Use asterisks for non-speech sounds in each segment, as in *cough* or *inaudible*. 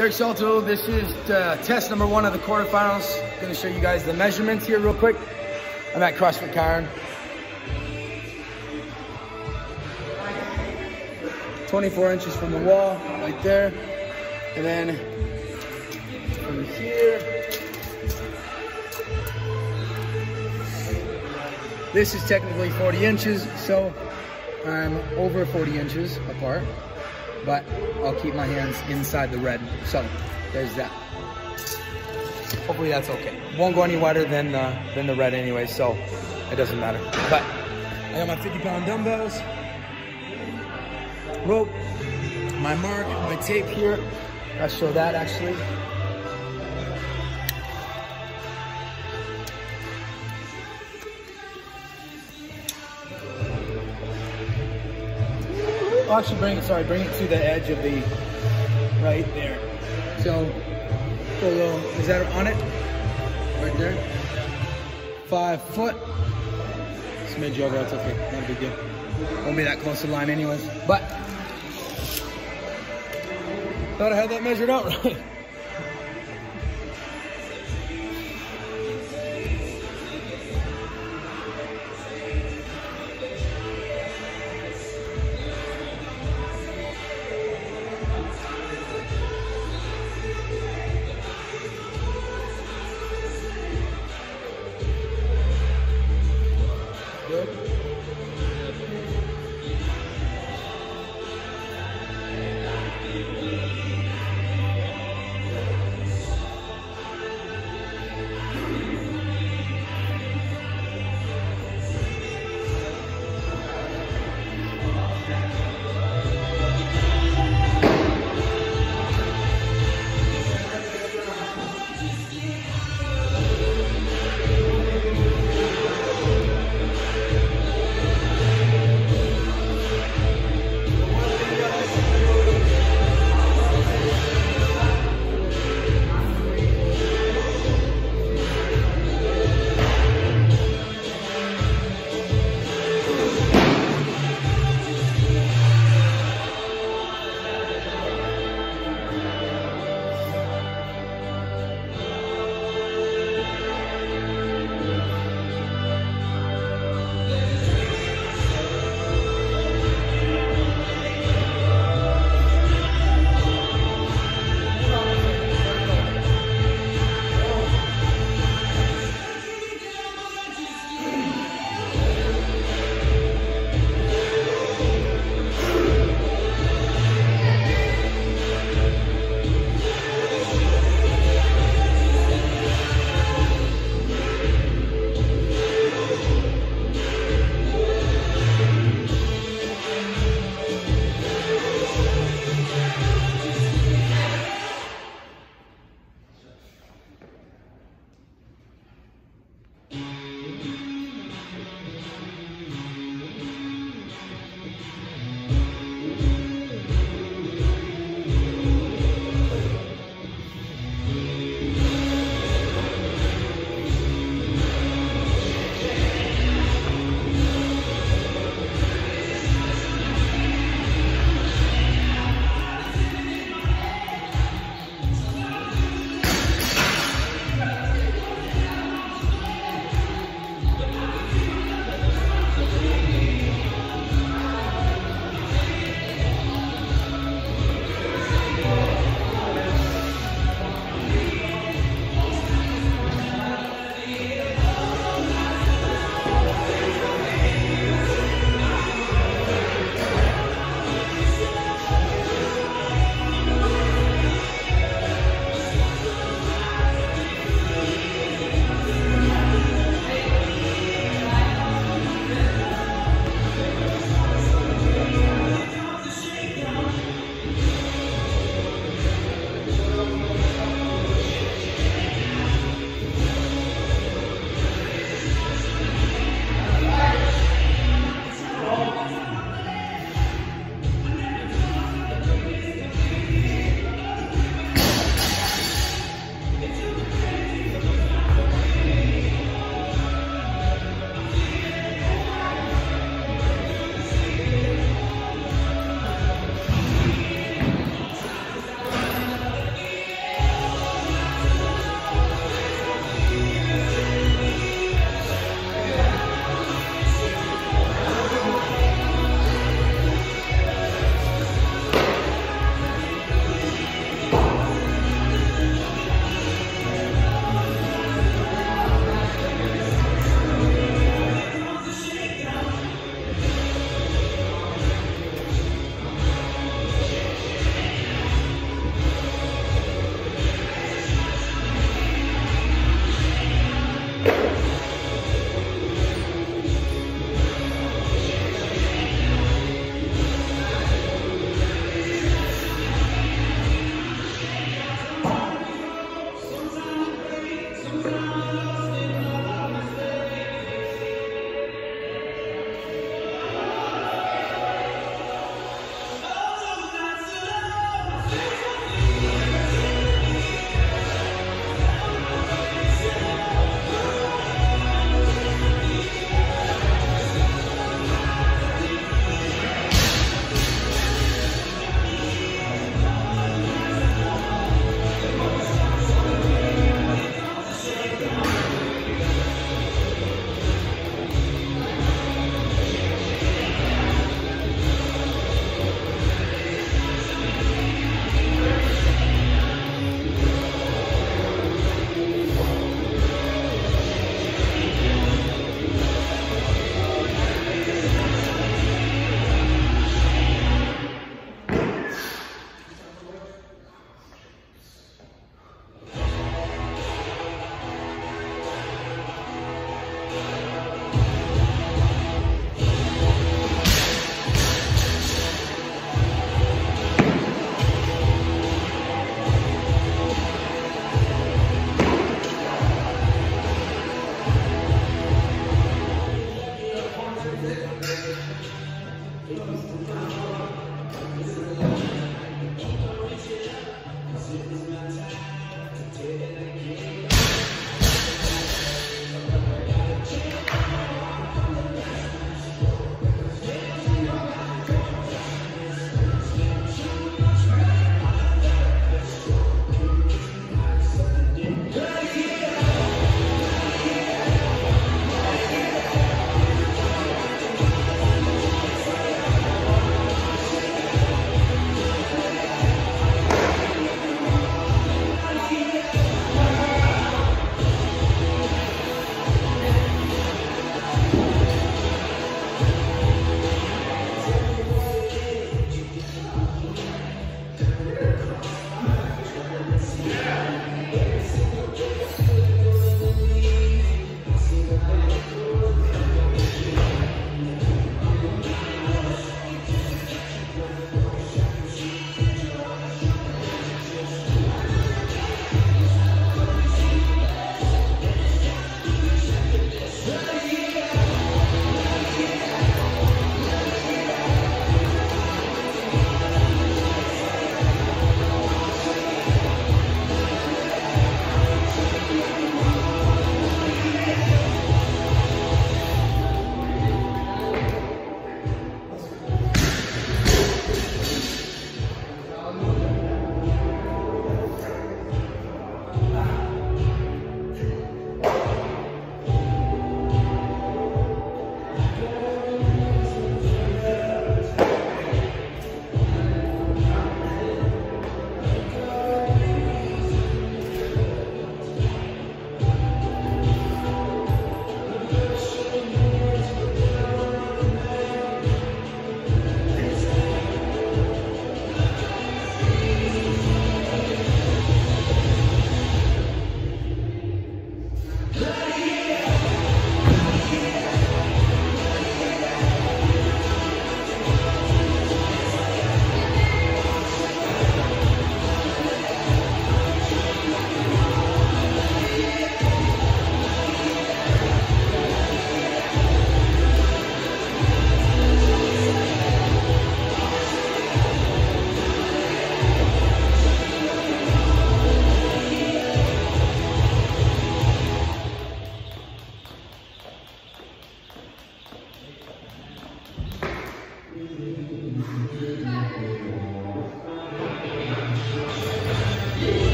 Derek Saltou, this is uh, test number one of the quarterfinals. Gonna show you guys the measurements here real quick. I'm at CrossFit Chiron. 24 inches from the wall, right there. And then from here, this is technically 40 inches, so I'm over 40 inches apart but I'll keep my hands inside the red. So there's that. Hopefully that's okay. Won't go any wider than the, than the red anyway, so it doesn't matter. But I got my 50 pound dumbbells, rope, my mark, my tape here. I'll show that actually. Actually bring it, sorry, bring it to the edge of the, right there. So, a little, is that on it? Right there. Five foot. Smidge over, that's okay, not a big deal. Won't be that close to the line anyways, but thought I had that measured out *laughs* right.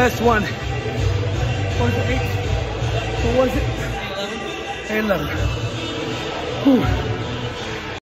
Test one. What was it, eight? What was it? 811. 811. Whew.